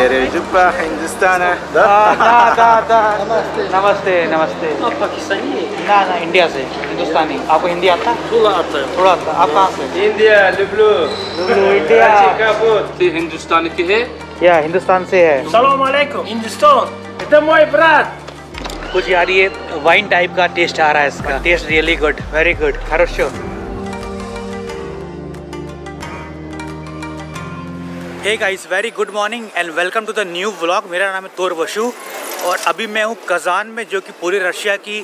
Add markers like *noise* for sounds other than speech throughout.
मेरे जुब्बा हिंदुस्तान है दा दा दा नमस्ते नमस्ते आप पाकिस्तानी ना ना इंडिया से हिंदुस्तानी आपको हिंदी आता है थोड़ा आता है थोड़ा आता आप कहाँ से इंडिया लुबलू इंडिया कपूर हिंदुस्तान के है या हिंदुस्तान से है Salam alaikum, Hindustan. Это мой брат. कुछ यार ये वाइन टाइप का टेस्ट आ रहा है इसका taste really good very good хорошо Hey guys very good morning and welcome to the new vlog मेरा नाम है तोर वशु और अभी मैं हूँ कजान में, जो कि पूरे रशिया की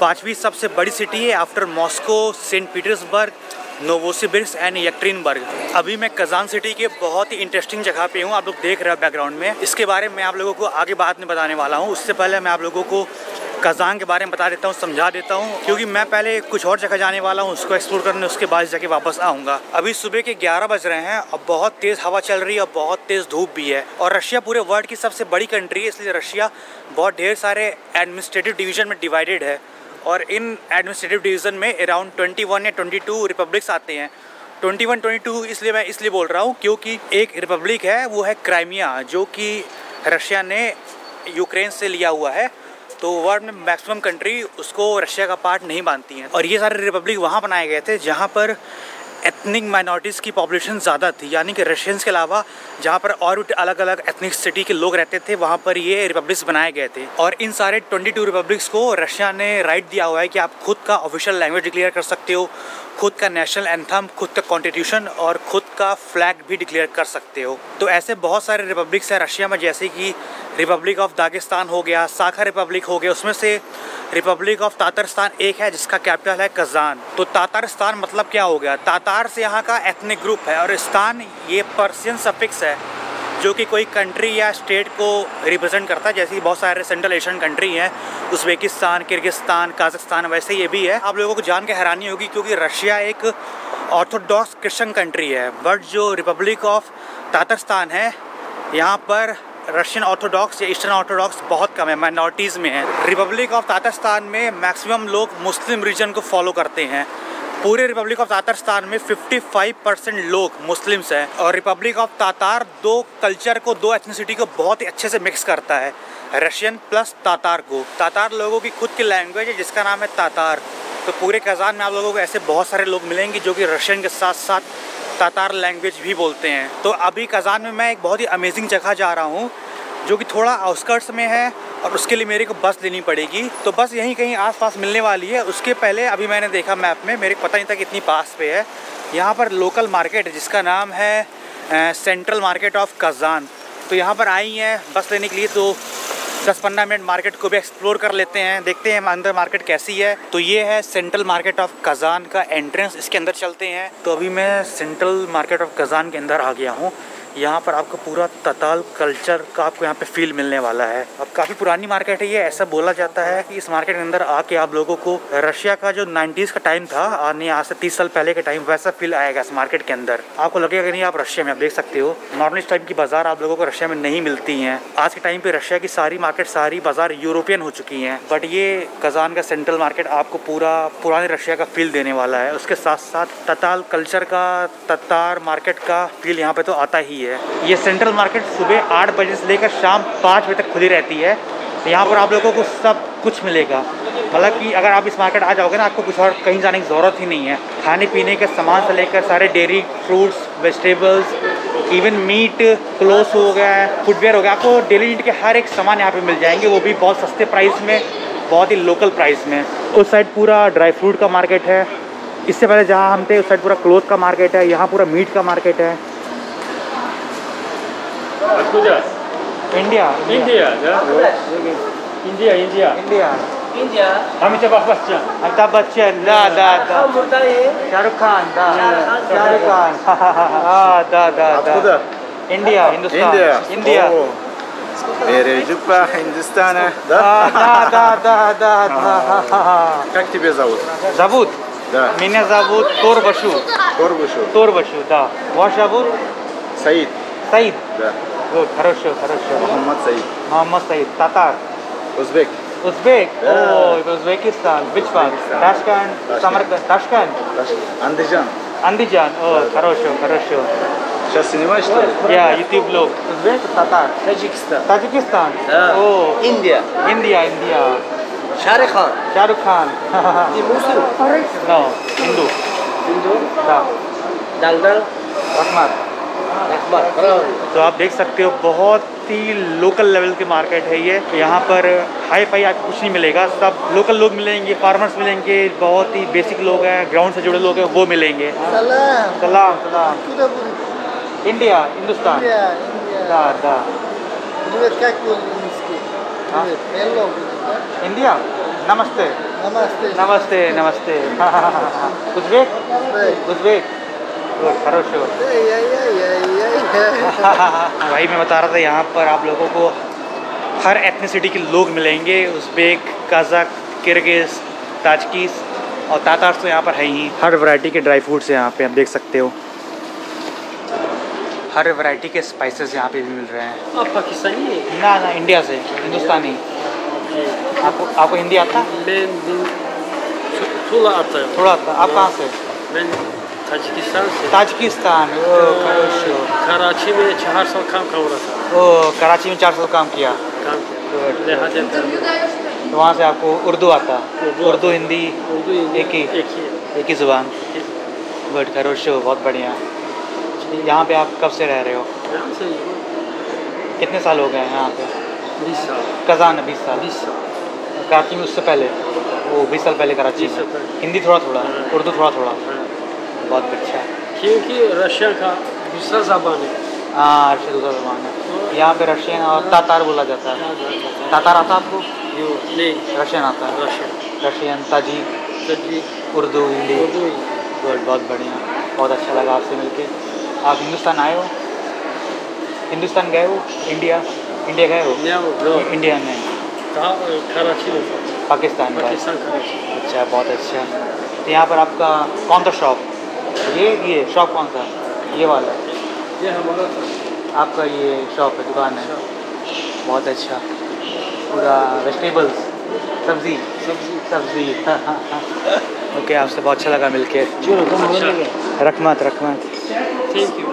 पांचवी सबसे बड़ी सिटी है after Moscow Saint Petersburg Novosibirsk and Yekaterinburg अभी मैं कजान सिटी के बहुत ही इंटरेस्टिंग जगह पे हूँ। आप लोग देख रहे हो बैकग्राउंड में। इसके बारे में आप लोगों को आगे बाद में बताने वाला हूँ। उससे पहले मैं आप लोगों को कजान के बारे में बता देता हूँ, समझा देता हूँ, क्योंकि मैं पहले कुछ और जगह जाने वाला हूँ, उसको एक्सप्लोर करने, उसके बाद जाके वापस आऊँगा। अभी सुबह के 11 बज रहे हैं और बहुत तेज़ हवा चल रही है और बहुत तेज़ धूप भी है। और रशिया पूरे वर्ल्ड की सबसे बड़ी कंट्री है, इसलिए रशिया बहुत ढेर सारे एडमिनिस्ट्रेटिव डिवीज़न में डिवाइडेड है। और इन एडमिनिस्ट्रेटिव डिवीज़न में अराउंड 21 या 22 रिपब्लिक्स आते हैं। 21 22 इसलिए मैं इसलिए बोल रहा हूँ, क्योंकि एक रिपब्लिक है, वो है क्राइमिया जो कि रशिया ने यूक्रेन से लिया हुआ है। तो वर्ल्ड में मैक्सिमम कंट्री उसको रशिया का पार्ट नहीं मानती हैं। और ये सारे रिपब्लिक वहाँ बनाए गए थे, जहाँ पर एथनिक माइनॉरिटीज़ की पॉपुलेशन ज़्यादा थी। यानी कि रशियंस के अलावा जहाँ पर और अलग अलग एथनिक सिटी के लोग रहते थे, वहाँ पर ये रिपब्लिक्स बनाए गए थे। और इन सारे 22 रिपब्लिक्स को रशिया ने राइट दिया हुआ है कि आप खुद का ऑफिशियल लैंग्वेज डिक्लेयर कर सकते हो। खुद का नेशनल एंथम खुद का कॉन्स्टिट्यूशन और खुद का फ्लैग भी डिक्लेयर कर सकते हो। तो ऐसे बहुत सारे रिपब्लिक्स हैं रशिया में, जैसे कि रिपब्लिक ऑफ़ दागिस्तान हो गया साखा रिपब्लिक हो गया, उसमें से रिपब्लिक ऑफ़ तातारस्तान एक है जिसका कैपिटल है कजान तो तातारस्तान मतलब क्या हो गया? तातार से यहाँ का एथनिक ग्रुप है और स्थान ये पर्सियन सफिक्स है। जो कि कोई कंट्री या स्टेट को रिप्रेजेंट करता है जैसे कि बहुत सारे सेंट्रल एशियन कंट्री हैं उज़्बेकिस्तान किर्गिस्तान काजाख्स्तान वैसे ये भी है। आप लोगों को जान के हैरानी होगी क्योंकि रशिया एक ऑर्थोडॉक्स क्रिश्चन कंट्री है बट जो रिपब्लिक ऑफ़ तातरस्तान है, यहाँ पर रशियन ऑर्थोडॉक्स या ईस्टर्न ऑर्थोडॉक्स बहुत कम है माइनॉरिटीज़ में है। रिपब्लिक ऑफ़ तातरस्तान में मैक्सिमम लोग मुस्लिम रीजन को फॉलो करते हैं। पूरे रिपब्लिक ऑफ़ तातारस्तान में 55 परसेंट लोग मुस्लिम्स हैं और रिपब्लिक ऑफ़ तातार दो कल्चर को, दो एथनिसिटी को बहुत ही अच्छे से मिक्स करता है। रशियन प्लस तातार को। तातार लोगों की खुद की लैंग्वेज है, जिसका नाम है तातार तो पूरे कजान में आप लोगों को ऐसे बहुत सारे लोग मिलेंगे जो कि रशियन के साथ साथ तातार लैंग्वेज भी बोलते हैं। तो अभी कजान में मैं एक बहुत ही अमेजिंग जगह जा रहा हूँ, जो कि थोड़ा आउटस्कर्ट्स में है और उसके लिए मेरे को बस लेनी पड़ेगी। तो बस यहीं कहीं आसपास मिलने वाली है। उसके पहले अभी मैंने देखा मैप में, मेरे को पता नहीं था कितनी पास पे है। यहाँ पर लोकल मार्केट जिसका नाम है सेंट्रल मार्केट ऑफ़ कजान तो यहाँ पर आई हैं बस लेने के लिए तो दस पंद्रह मिनट मार्केट को भी एक्सप्लोर कर लेते हैं। देखते हैं अंदर मार्केट कैसी है। तो ये है सेंट्रल मार्केट ऑफ़ कजान का एंट्रेंस इसके अंदर चलते हैं। तो अभी मैं सेंट्रल मार्केट ऑफ़ कजान के अंदर आ गया हूँ। यहाँ पर आपको पूरा तताल कल्चर का आपको यहाँ पे फील मिलने वाला है। अब काफ़ी पुरानी मार्केट है ये, ऐसा बोला जाता है कि इस मार्केट के अंदर आके आप लोगों को रशिया का जो 90s का टाइम था आने आज से तीस साल पहले के टाइम वैसा फील आएगा इस मार्केट के अंदर। आपको लगेगा कि नहीं, आप रशिया में आप देख सकते हो नॉर्मल टाइम की बाज़ार आप लोगों को रशिया में नहीं मिलती है। आज के टाइम पे रशिया की सारी मार्केट सारी बाज़ार यूरोपियन हो चुकी है। बट ये कजान का सेंट्रल मार्केट आपको पूरा पुराने रशिया का फील देने वाला है। उसके साथ साथ तताल कल्चर का ततार मार्केट का फील यहाँ पे तो आता ही है। ये सेंट्रल मार्केट सुबह आठ बजे से लेकर शाम पाँच बजे तक खुली रहती है। यहाँ पर आप लोगों को सब कुछ मिलेगा। मतलब कि अगर आप इस मार्केट आ जाओगे ना, आपको कुछ और कहीं जाने की ज़रूरत ही नहीं है। खाने पीने के सामान से लेकर सारे dairy fruits vegetables even meat cloth हो गया है फुटवेयर हो गया, आपको डेली नीड के हर एक सामान यहाँ पे मिल जाएँगे। वो भी बहुत सस्ते प्राइस में, बहुत ही लोकल प्राइस में। उस साइड पूरा ड्राई फ्रूट का मार्केट है। इससे पहले जहाँ हम थे, उस साइड पूरा क्लोथ का मार्केट है। यहाँ पूरा मीट का मार्केट है। Откуда? Индия. Индия, да? Индия, India. India. India. Amitabh Bachchan. Amitabh Bachchan, да, да, да. Шарух Хан, да. Шарух А, да, да, да. Откуда? Индия, Индустан. Индия. Индия. Бережупа, Индустана. Да? Да, да, да, да, да. Как тебя зовут? Зовут? Да. Меня зовут Торбашу. Торбашу. Торбашу, да. Ваш зовут? Саид. Said. Yeah. Good. Хорошо, хорошо. Muhammad Said. Muhammad Said. Tatar. Uzbek. Uzbek. Yeah. Oh, it was Uzbekistan. Which one? Tashkent. Samarkand. Tashkent. Andijan. Andijan. Oh, yeah. хорошо, хорошо. Сейчас снимаешь что ли? Я, YouTube блог. Узбек, Татар. Таджикистан. Таджикистан. Да. О. Индия. Индия, Индия. Шарик Хан. Шарик Хан. Ты мусульман? No, Hindu. Hindu? Да. Дангдан? Рахмат. तो आप देख सकते हो बहुत ही local level की market है ये। यहाँ पर हाई फाई आपको कुछ नहीं मिलेगा सब लोकल लोग मिलेंगे फार्मर्स मिलेंगे बहुत ही बेसिक लोग हैं ग्राउंड से जुड़े लोग हैं वो मिलेंगे। सलाम। सलाम सलाम। इंडिया हिंदुस्तान इंडिया नमस्ते। नमस्ते। नमस्ते नमस्ते। *laughs* उज्बेक उज्बेक गुड हरोश *laughs* भाई मैं बता रहा था यहाँ पर आप लोगों को हर एथनिसिटी के लोग मिलेंगे। उज़्बेक कज़क किर्गिज़ ताजकीस और तातार तो यहाँ पर है ही। हर वैरायटी के ड्राई फ्रूट्स यहाँ पे आप देख सकते हो। हर वैरायटी के स्पाइसेस यहाँ पे भी मिल रहे हैं। आप पाकिस्तानी है? ना ना इंडिया से हिंदुस्तानी। आपको आपको हिंदी आता? है मैं थोड़ा आता है। थोड़ा आता आप कहाँ से? मैं ताजिकिस्तान से ताजिकिस्तान ओ कराची में चार साल काम कर रहा था? ओ कराची में चार साल काम किया। काम किया। तो वहाँ से आपको उर्दू आता। उर्दू हिंदी एक ही। एक ही ज़ुबान। बट खरोश बहुत बढ़िया। यहाँ पे आप कब से रह रहे हो? कितने साल हो गए हैं यहाँ पे? बीस साल। कजान बीस साल। बीस साल। कराची में उससे पहले? हाँ। वो बीस साल पहले कराची हिंदी थोड़ा थोड़ा हाँ। उर्दू थोड़ा थोड़ा। हाँ। बहुत अच्छा क्योंकि रशिया का दूसरा जबान है हाँ अर्शद दूसरा ज़ुबान है यहाँ पे रशियन और तातार बोला जाता है। तातार आता है आपको? नहीं। रशियन आता है। रशिया रशियन ताजिक तजवीज उर्दू हिंदी उर्दू गुड बहुत बढ़िया। बहुत अच्छा लगा आपसे मिलके। आप हिंदुस्तान आए हो? हिंदुस्तान गए हो? इंडिया इंडिया गए हो? इंडिया में कराची पाकिस्तान पाकिस्तान अच्छा बहुत अच्छा। तो यहाँ पर आपका कौन सा शॉप ये ये शॉप कौन सा ये वाला। ये हमारा आपका ये शॉप है दुकान है। बहुत अच्छा। पूरा वेजिटेबल्स सब्ज़ी। सब्ज़ी। सब्ज़ी। *laughs* ओके आपसे बहुत अच्छा लगा मिलके। अच्छा। रखमत रखमत थैंक यू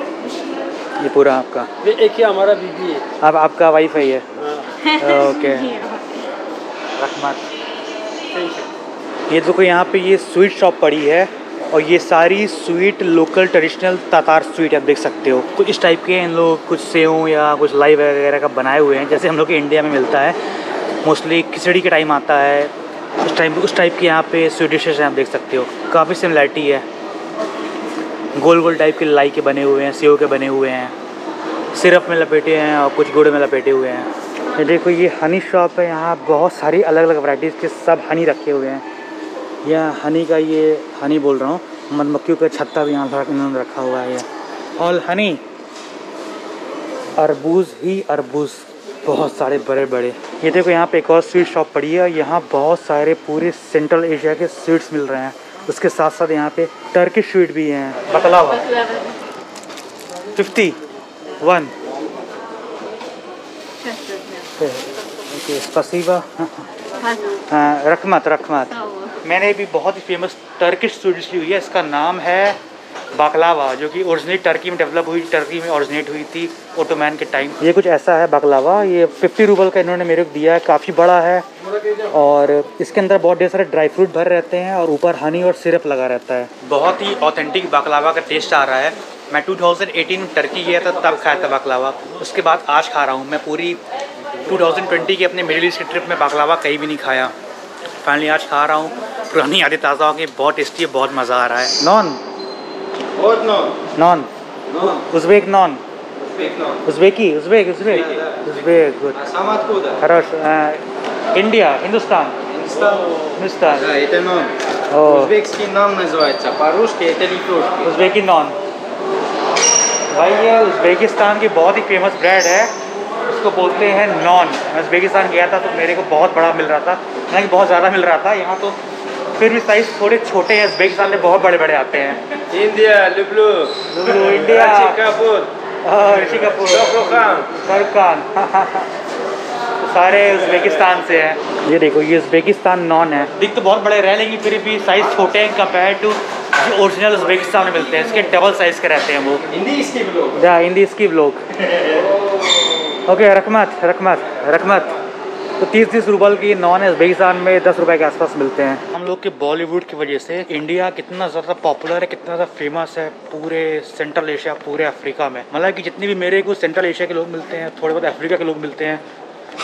ये पूरा आपका। ये एक ही हमारा बीबी है। अब आपका वाइफ है हाँ। ओके। *laughs* रखमत ये देखो यहाँ पे ये स्वीट शॉप पड़ी है। और ये सारी sweet local traditional Tatar sweet आप देख सकते हो। कुछ इस टाइप के इन लोग कुछ सेव या कुछ लाई वगैरह का बनाए हुए हैं, जैसे हम लोग के इंडिया में मिलता है। मोस्टली खिचड़ी के टाइम आता है। उस टाइम उस टाइप के यहाँ पे स्वीट डिशेज हैं, आप देख सकते हो। काफ़ी सिमिलैरिटी है। गोल गोल टाइप के लाई के बने हुए हैं, सेव के बने हुए हैं। सिरप में लपेटे हैं और कुछ गुड़ में लपेटे हुए हैं। देखो, ये हनी शॉप है, यहाँ बहुत सारी अलग अलग वैराइटीज़ के सब हनी रखे हुए हैं। यह हनी का ये हनी बोल रहा हूँ। मधुमक्खियों का छत्ता भी यहाँ इन्होंने रखा हुआ है। ऑल हनी अरबूज ही अरबूज। बहुत सारे बड़े बड़े ये देखो यहाँ पे एक और स्वीट शॉप पड़ी है। यहाँ बहुत सारे पूरे सेंट्रल एशिया के स्वीट्स मिल रहे हैं। उसके साथ साथ यहाँ पे टर्किश स्वीट भी हैं। बकलावा फिफ्टी वन ओके स्पसीबा रखमत रखमत। मैंने भी बहुत ही फ़ेमस टर्किश स्वीट ली हुई है। इसका नाम है बाकलावा जो कि ओरिजिनली टर्की में डेवलप हुई टर्की में ओरिजिनेट हुई थी ओटोमैन के टाइम ये कुछ ऐसा है बाकलावा ये फिफ्टी रूबल का इन्होंने मेरे को दिया है। काफ़ी बड़ा है और इसके अंदर बहुत ढेर सारे ड्राई फ्रूट भर रहते हैं और ऊपर हनी और सिरप लगा रहता है। बहुत ही ऑथेंटिक बाकलावा का टेस्ट आ रहा है। मैं 2018 में टर्की गया था तब खाया था बाकलावा उसके बाद आज खा रहा हूँ। मैं पूरी टू 2020 के अपने मिडिल ईस्ट की ट्रिप में बाकलावा कहीं भी नहीं खाया। फाइनली आज खा रहा हूँ। पुरानी यादें ताज़ा हो गई बहुत टेस्टी है बहुत मज़ा आ रहा है non Вот нон. Non Нон. Uzbek non Узбек нон. उज़्बेकी Uzbek Uzbek Да, да. Uzbek good А сам откуда? хорош India Hindustan Индустан. Hindustan Да, это нон. О. Узбекский нон называется. По-русски это лепешки. उज़्बेकी non भाई ये उज़्बेकिस्तान की बहुत ही फेमस ब्रेड है उसको बोलते हैं नॉन मैं उज़्बेकिस्तान गया था तो मेरे को बहुत बड़ा मिल रहा था हालांकि बहुत ज़्यादा मिल रहा था यहाँ तो फिर भी साइज़ थोड़े छोटे हैं उज्बेकिस्तान में बहुत बड़े बड़े आते हैं। इंडिया लुबलू लुबलू इंडिया कपूर ऋषि कपूर शाहरुख खान सारे उजबेकिस्तान से हैं। ये देखो ये उजबेकिस्तान नॉन है। दिख तो बहुत बड़े रह लेंगे फिर भी। साइज़ छोटे हैं कंपेयर टू जो ओरिजिनल उजबेकिस्तान में मिलते हैं। इसके डबल साइज़ के रहते हैं वो। हिंदी इसकी ब्लॉग हिंदी हाँ, इसकी ब्लॉग ओके *laughs* रकमत रकमत रकमत तो तीस तीस रूपल की नॉन उज़्बेकिस्तान में दस रुपए के आसपास मिलते हैं। हम लोग के बॉलीवुड की वजह से इंडिया कितना ज़्यादा पॉपुलर है, कितना ज़्यादा फ़ेमस है पूरे सेंट्रल एशिया पूरे अफ्रीका में। मतलब कि जितने भी मेरे को सेंट्रल एशिया के लोग मिलते हैं, थोड़े बहुत अफ्रीका के लोग मिलते हैं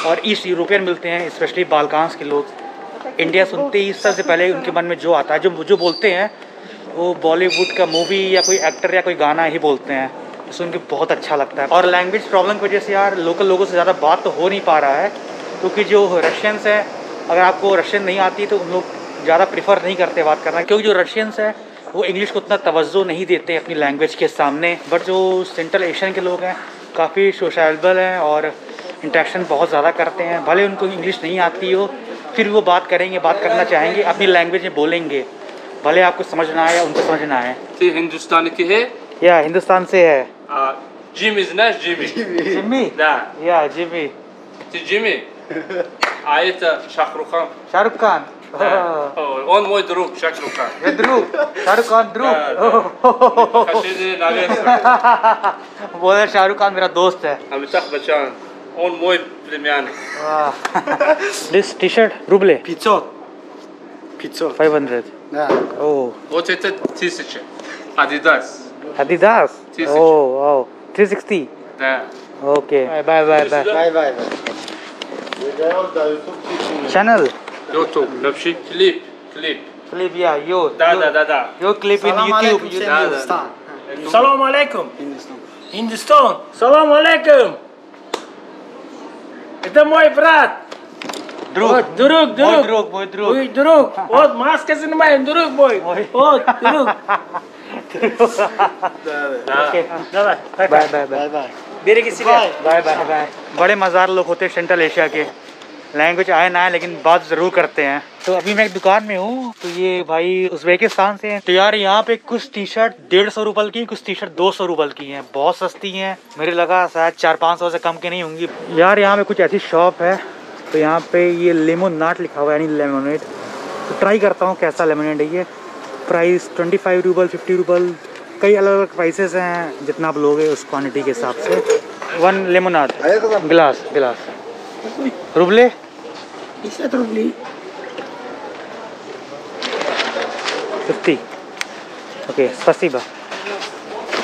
और ईस्ट यूरोपियन मिलते हैं स्पेशली बालकांस के लोग। इंडिया सुनते ही सबसे पहले उनके मन में जो आता है, जो जो बोलते हैं, वो बॉलीवुड का मूवी या कोई एक्टर या कोई गाना ही बोलते हैं। सुन के बहुत अच्छा लगता है। और लैंग्वेज प्रॉब्लम की वजह से यार लोकल लोगों से ज़्यादा बात तो हो नहीं पा रहा है। क्योंकि जो रशियंस हैं अगर आपको रशियन नहीं आती तो उन लोग ज़्यादा प्रीफर नहीं करते बात करना। क्योंकि जो रशियंस हैं वो इंग्लिश को उतना तवज्जो नहीं देते अपनी लैंग्वेज के सामने। बट जो सेंट्रल एशियन के लोग हैं काफ़ी सोशलबल हैं और इंट्रैक्शन बहुत ज़्यादा करते हैं। भले उनको इंग्लिश नहीं आती हो फिर वो बात करेंगे बात करना चाहेंगे अपनी लैंग्वेज में बोलेंगे। भले आपको समझना है उनको समझना है हिंदुस्तान के है? या हिंदुस्तान से है। जिम इज़ ना जिमी जिमी या जिमी जिमी Джимми? А это Шахрухан. शाहरुख खान О, Он мой друг, Шахрухан. ये ध्रुव शाहरुख खान ध्रुव Хашиди Навеса. बोला शाहरुख खान मेरा दोस्त है Амитах Бачан. Он мой племянник. This T shirt रूबले 500. 500. 500 Да. Oh Вот это тысяча. Адидас. Adidas Тысяча. oh wow 360 Да. okay bye bye bye Vai, vai, vai. channel Ютуб. Вообще клип. Клип. clip yeah yo Да, yo, да, да, да. yo clip in Salam YouTube alaikum, you- Да, да, Hindustan. Salam alaikum. Hindustan. Hindustan. Salam alaikum. Это мой брат. друг Вот, друг, мой друг. друг мой друг Ой, друг. Вот, маска снимаем, друг мой. Ой. Вот, друг. okay Давай, bye bye bye Vai, vai. मेरे किसी bye bye bye बड़े मज़ार लोग होते हैं central Asia के। Language आए ना आए लेकिन बात ज़रूर करते हैं। तो अभी मैं एक दुकान में हूँ तो ये भाई उज़्बेकिस्तान से हैं। तो यार यहाँ पे कुछ टी शर्ट डेढ़ सौ रुपल की कुछ टी शर्ट दो सौ रुपल की हैं। बहुत सस्ती हैं। मेरे लगा शायद चार पाँच सौ से कम की नहीं होंगी। यार यहाँ पे कुछ ऐसी शॉप है तो यहाँ पे ये लेमन नाट लिखा हुआ है यानी लेमोनेट तो ट्राई करता हूँ कैसा लेमोनेट है ये। Price twenty five rouble fifty rouble कई अलग अलग प्राइसेस हैं जितना आप लोगे उस क्वांटिटी के हिसाब से। वन लेमोनाद गिलास गिलास रुबले? रुबली। फिफ्टी ओके स्पसीबा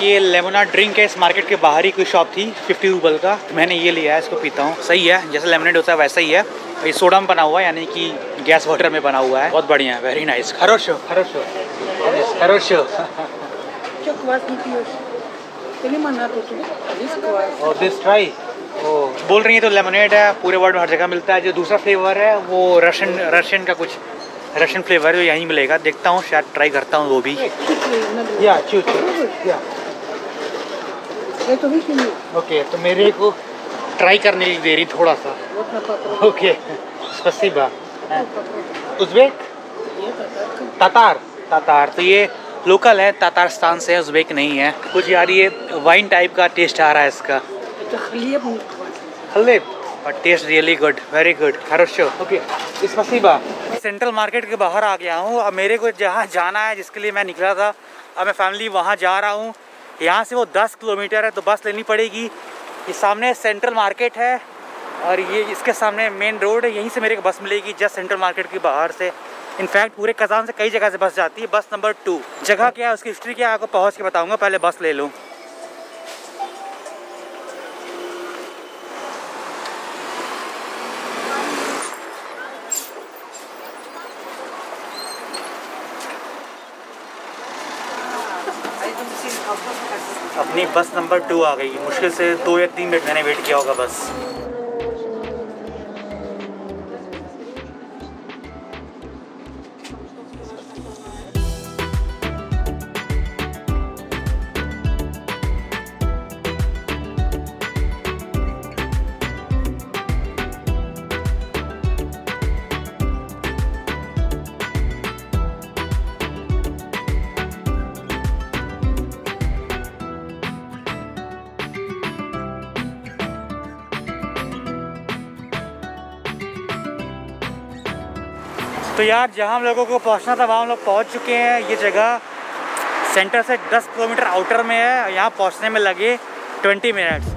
ये लेमोना ड्रिंक है इस मार्केट के बाहर ही कोई शॉप थी फिफ्टी रूबल का। मैंने ये लिया है इसको पीता हूँ। सही है जैसे लेमनेड होता है वैसा ही है। ये सोडा में बना हुआ है यानी कि गैस वाटर में बना हुआ है। बहुत बढ़िया है वेरी नाइस हरोशो हरोशो हरोशो was infused. और दिस ट्राई ओ बोल रही है तो लेमोनेड है पूरे वर्ल्ड में हर जगह मिलता है। जो दूसरा फ्लेवर है वो रशियन रशियन का कुछ रशियन फ्लेवर है यहीं मिलेगा। देखता हूँ शायद ट्राई करता हूँ वो भी। या चू चू या ओके तो मेरे को ट्राई करने की दे रही थोड़ा सा। ओके स्पसीबा उज्बेक? तातार। तातार तो ये लोकल है तातारस्तान से है उज्बेक नहीं है। कुछ यार ये वाइन टाइप का टेस्ट आ रहा है इसका। हल्ले taste really good very good हरोशो okay central market के बाहर आ गया हूँ। अब मेरे को जहाँ जाना है जिसके लिए मैं निकला था अब मैं फैमिली वहाँ जा रहा हूँ। यहाँ से वो 10 किलोमीटर है तो बस लेनी पड़ेगी। ये सामने सेंट्रल मार्केट है। और ये इसके सामने मेन रोड है, यहीं से मेरे को बस मिलेगी जस्ट सेंट्रल मार्केट के बाहर से। इनफैक्ट पूरे कजान से कई जगह से बस जाती है बस नंबर टू जगह क्या है, उसकी हिस्ट्री क्या है, आपको पहुँच के बताऊँगा, पहले बस ले लूँ। अपनी बस नंबर टू आ गई। मुश्किल से दो या तीन मिनट मैंने वेट किया होगा बस तो यार, जहाँ हम लोगों को पहुँचना था, वहाँ हम लोग पहुँच चुके हैं। ये जगह सेंटर से 10 किलोमीटर आउटर में है यहाँ पहुँचने में लगे 20 मिनट